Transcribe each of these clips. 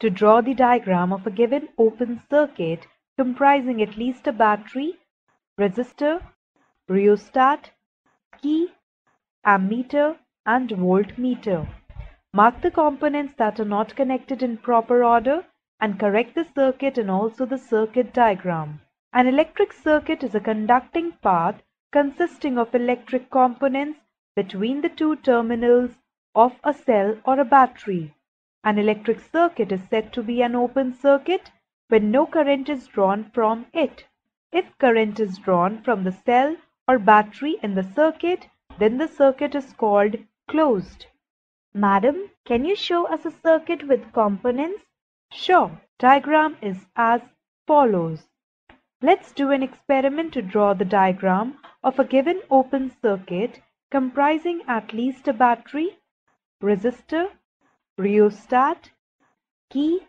to draw the diagram of a given open circuit comprising at least a battery, resistor, rheostat, key, ammeter and voltmeter. Mark the components that are not connected in proper order and correct the circuit and also the circuit diagram. An electric circuit is a conducting path consisting of electric components between the two terminals of a cell or a battery. An electric circuit is said to be an open circuit when no current is drawn from it. If current is drawn from the cell or battery in the circuit, then the circuit is called closed. Madam, can you show us a circuit with components? Sure. Diagram is as follows. Let's do an experiment to draw the diagram of a given open circuit comprising at least a battery, resistor, rheostat, key,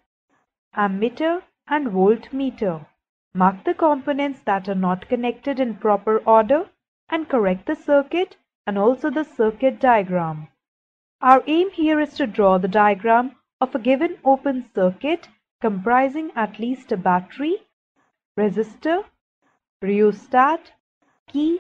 ammeter and voltmeter. Mark the components that are not connected in proper order and correct the circuit and also the circuit diagram. Our aim here is to draw the diagram of a given open circuit comprising at least a battery, resistor, rheostat, key,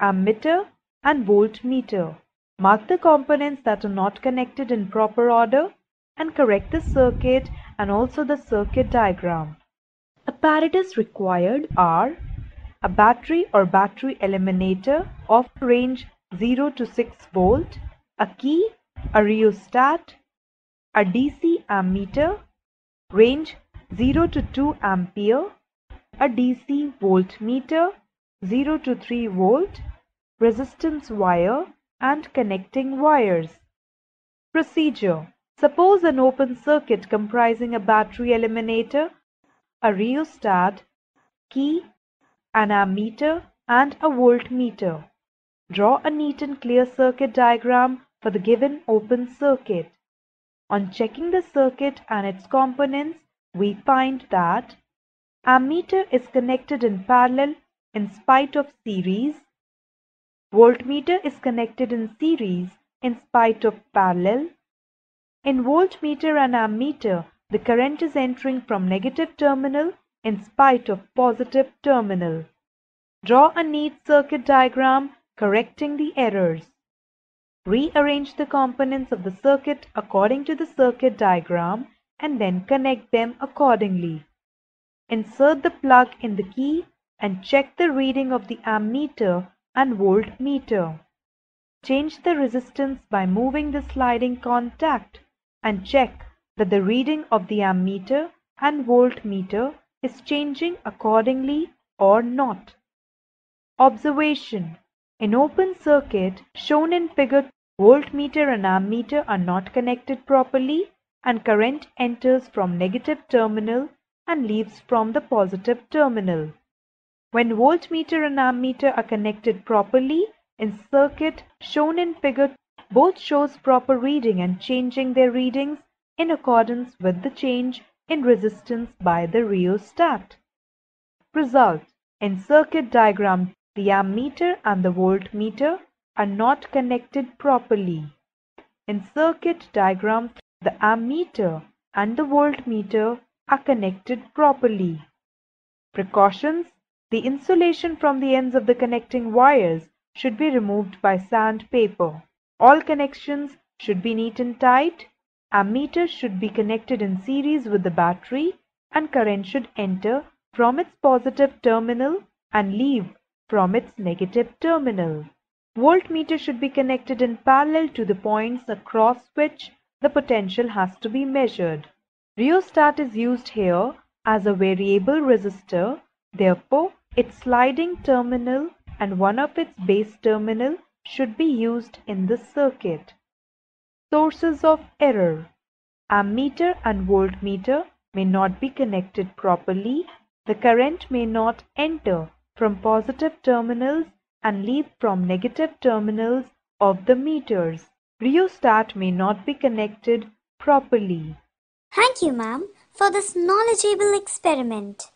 ammeter and voltmeter. Mark the components that are not connected in proper order and correct the circuit and also the circuit diagram. Apparatus required are a battery or battery eliminator of range 0 to 6 volt, a key, a rheostat, a DC ammeter, range 0 to 2 ampere, a DC voltmeter 0 to 3 volt, resistance wire and connecting wires. Procedure Suppose an open circuit comprising a battery eliminator a rheostat, key, an ammeter and a voltmeter. Draw a neat and clear circuit diagram for the given open circuit. On checking the circuit and its components, we find that ammeter is connected in parallel in spite of series. Voltmeter is connected in series in spite of parallel. In voltmeter and ammeter, the current is entering from negative terminal in spite of positive terminal. Draw a neat circuit diagram correcting the errors. Rearrange the components of the circuit according to the circuit diagram and then connect them accordingly. Insert the plug in the key and check the reading of the ammeter and voltmeter. Change the resistance by moving the sliding contact and check that the reading of the ammeter and voltmeter is changing accordingly or not. Observation In open circuit shown in figure voltmeter and ammeter are not connected properly and current enters from negative terminal and leaves from the positive terminal. When voltmeter and ammeter are connected properly in circuit shown in figure both shows proper reading and changing their readings in accordance with the change in resistance by the rheostat. Result In circuit diagram the ammeter and the voltmeter are not connected properly. In circuit diagram the ammeter and the voltmeter are connected properly. Precautions The insulation from the ends of the connecting wires should be removed by sandpaper. All connections should be neat and tight Ammeter should be connected in series with the battery and current should enter from its positive terminal and leave from its negative terminal. Voltmeter should be connected in parallel to the points across which the potential has to be measured. Rheostat is used here as a variable resistor, therefore its sliding terminal and one of its base terminal should be used in the circuit. Sources of error Ammeter and voltmeter may not be connected properly, the current may not enter from positive terminals and leave from negative terminals of the meters. Rheostat may not be connected properly. Thank you, ma'am, for this knowledgeable experiment.